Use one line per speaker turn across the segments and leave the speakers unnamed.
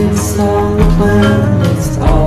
it's all planned, it's all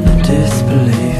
disbelief.